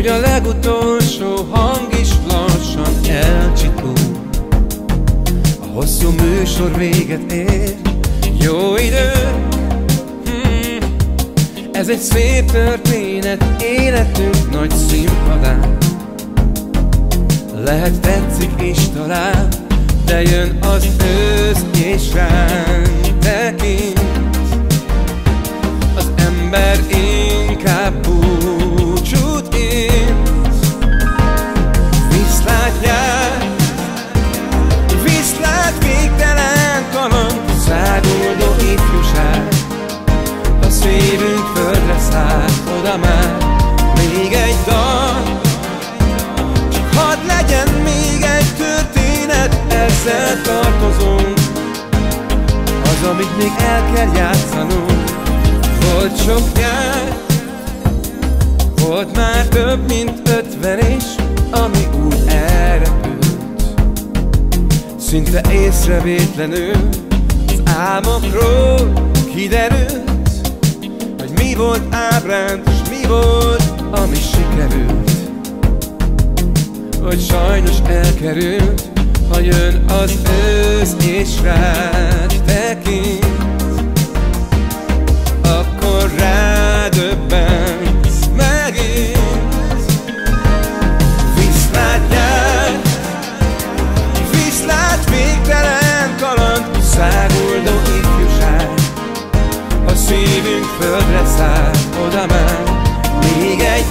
Ahogy a legutolsó hang is lassan elcsitul A hosszú műsor véget ér. Jó idő. Hmm. Ez egy szép történet Életünk nagy színpadán. Lehet tetszik is talán De jön az ősz és rá. Történet, ezzel tartozunk Az, amit még el kell játszanunk. Volt sok nyár, volt már több mint ötven és ami úgy elrepült Szinte észrevétlenül az álmokról kiderült Hogy mi volt ábránt és mi volt, ami sikerült. Hogy sajnos elkerült Ha jön az ősz és rád tekint Akkor rádöbbensz megint. Viszlát nyár Viszlát végtelen kaland Száguldó ifjúság. A szívünk földre száll Oda már még egy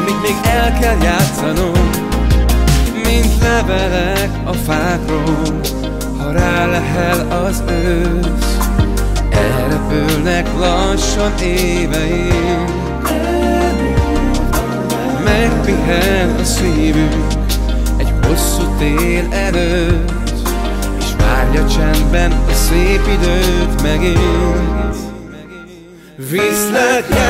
amit még el kell játszanunk Mint levelek a fákról. Ha rálehel az ősz Elrepülnek lassan éveink Megpihen a szívünk Egy hosszú tél előtt És várja csendben a szép időt megint. Viszlát jár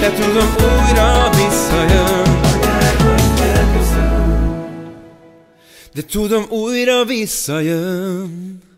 De tudom újra visszajön. De tudom újra visszajön